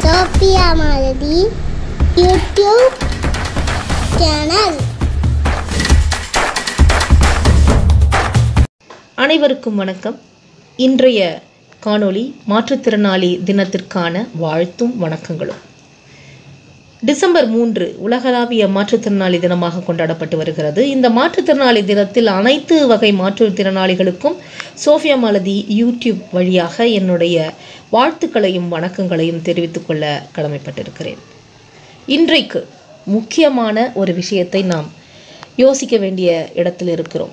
Sophia Malathi YouTube channel அனைவருக்கும் வணக்கம். இன்றைய காணொளி மாற்றுத்திறனாளி தினத்திற்கான வாழ்த்தும் வணக்கங்களும். டிசம்பர் மூன்று உலகளாவிய மாற்றுத்திறனாளி தினமாக கொண்டாடப்பட்டு வருகிறது. இந்த மாற்றுத்திறனாளி தினத்தில் அனைத்து வகை மாற்றுத்திறனாளிகளுக்கும் சோஃபியா மாலதி யூடியூப் வழியாக என்னுடைய வாழ்த்துக்களையும் வணக்கங்களையும் தெரிவித்துக்கொள்ள கடமைப்பட்டிருக்கிறேன். இன்றைக்கு முக்கியமான ஒரு விஷயத்தை நாம் யோசிக்க வேண்டிய இடத்தில் இருக்கிறோம்.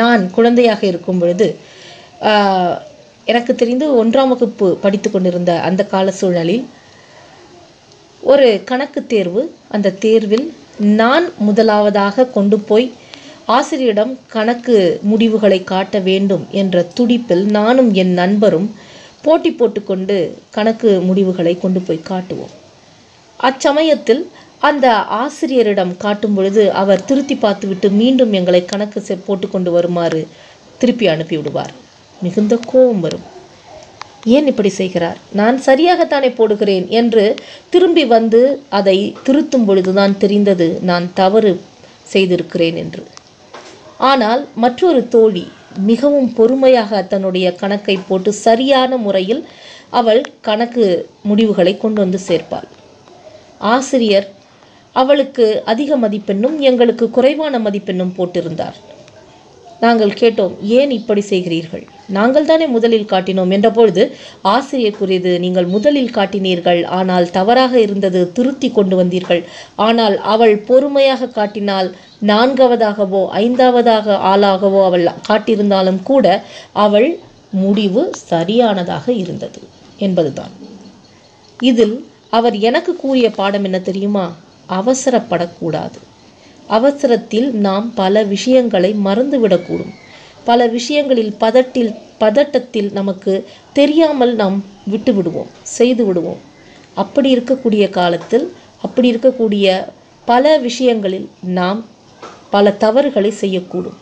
நான் குழந்தையாக இருக்கும் பொழுது எனக்கு தெரிந்து ஒன்றாம் வகுப்பு படித்து கொண்டிருந்த அந்த கால சூழலில் ஒரு கணக்கு தேர்வு. அந்த தேர்வில் நான் முதலாவதாக கொண்டு போய் ஆசிரியரிடம் கணக்கு முடிவுகளை காட்ட வேண்டும் என்ற துடிப்பில் நானும் என் நண்பரும் போட்டி போட்டுக்கொண்டு கணக்கு முடிவுகளை கொண்டு போய் காட்டுவோம். அச்சமயத்தில் அந்த ஆசிரியரிடம் காட்டும் பொழுது அவர் திருத்தி பார்த்துவிட்டு மீண்டும் எங்களை கணக்கு செ- போட்டுக்கொண்டு வருமாறு திருப்பி அனுப்பி விடுவார் மிகுந்த கோபம் வரும். ஏன் இப்படி செய்கிறார்? நான் சரியாகத்தானே போடுகிறேன் என்று திரும்பி வந்து அதை திருத்தும் பொழுதுதான் தெரிந்தது நான் தவறு செய்திருக்கிறேன் என்று. ஆனால் மற்றொரு தோழி மிகவும் பொறுமையாக தன்னுடைய கணக்கை போட்டு சரியான முறையில் அவள் கணக்கு முடிவுகளை கொண்டு வந்து சேர்ப்பாள். ஆசிரியர் அவளுக்கு அதிக மதிப்பெண்ணும் எங்களுக்கு குறைவான மதிப்பெண்ணும் போட்டிருந்தார். நாங்கள் கேட்டோம் ஏன் இப்படி செய்கிறீர்கள்? நாங்கள் தானே முதலில் காட்டினோம் என்றபொழுது ஆசிரியர் கூறியது நீங்கள் முதலில் காட்டினீர்கள் ஆனால் தவறாக இருந்தது திருத்தி கொண்டு வந்தீர்கள். ஆனால் அவள் பொறுமையாக காட்டினால் நான்காவதாகவோ ஐந்தாவதாக ஆளாகவோ அவள் காட்டியிருந்தாலும் கூட அவள் முடிவு சரியானதாக இருந்தது என்பதுதான். இதில் அவர் எனக்கு கூறிய பாடம் என்ன தெரியுமா? அவசரப்படக்கூடாது. அவசரத்தில் நாம் பல விஷயங்களை மறந்துவிடக்கூடும். பல விஷயங்களில் பதட்டில் பதட்டத்தில் நமக்கு தெரியாமல் நாம் விட்டு விடுவோம் செய்து விடுவோம். அப்படி இருக்கக்கூடிய காலத்தில் அப்படி இருக்கக்கூடிய பல விஷயங்களில் நாம் பல தவறுகளை செய்யக்கூடும்.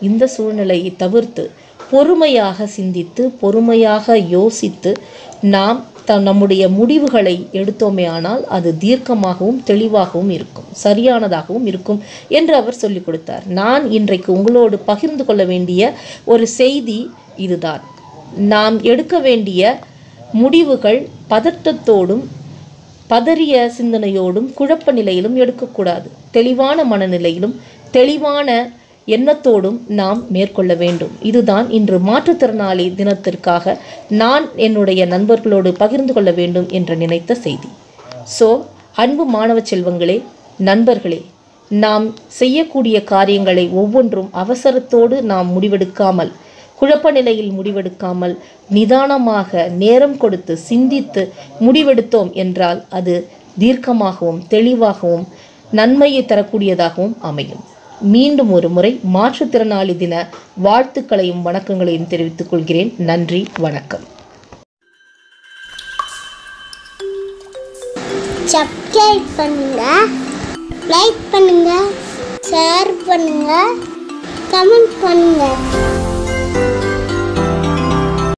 இந்த சூழ்நிலையை தவிர்த்து பொறுமையாக சிந்தித்து பொறுமையாக யோசித்து நாம் த நம்முடைய முடிவுகளை எடுத்தோமே ஆனால் அது தீர்க்கமாகவும் தெளிவாகவும் இருக்கும் சரியானதாகவும் இருக்கும் என்று அவர் சொல்லிக் கொடுத்தார். நான் இன்றைக்கு உங்களோடு பகிர்ந்து கொள்ள வேண்டிய ஒரு செய்தி இதுதான். நாம் எடுக்க வேண்டிய முடிவுகள் பதட்டத்தோடும் பதறிய சிந்தனையோடும் குழப்ப நிலையிலும் எடுக்கக்கூடாது. தெளிவான மனநிலையிலும் தெளிவான எண்ணத்தோடும் நாம் மேற்கொள்ள வேண்டும். இதுதான் இன்று மாற்றுத்திறனாளி தினத்திற்காக நான் என்னுடைய நண்பர்களோடு பகிர்ந்து கொள்ள வேண்டும் என்று நினைத்த செய்தி. ஸோ அன்பு மாணவ செல்வங்களே நண்பர்களே நாம் செய்யக்கூடிய காரியங்களை ஒவ்வொன்றும் அவசரத்தோடு நாம் முடிவெடுக்காமல் குழப்ப நிலையில் முடிவெடுக்காமல் நிதானமாக நேரம் கொடுத்து சிந்தித்து முடிவெடுத்தோம் என்றால் அது தீர்க்கமாகவும் தெளிவாகவும் நன்மையை தரக்கூடியதாகவும் அமையும். மீண்டும் ஒரு முறை மாற்றுத்திறனாளி தின வாழ்த்துக்களையும் வணக்கங்களையும் தெரிவித்துக் கொள்கிறேன். நன்றி வணக்கம். சப்ஸ்கிரைப் பண்ணுங்க லைக் பண்ணுங்க ஷேர் பண்ணுங்க கமெண்ட் பண்ணுங்க.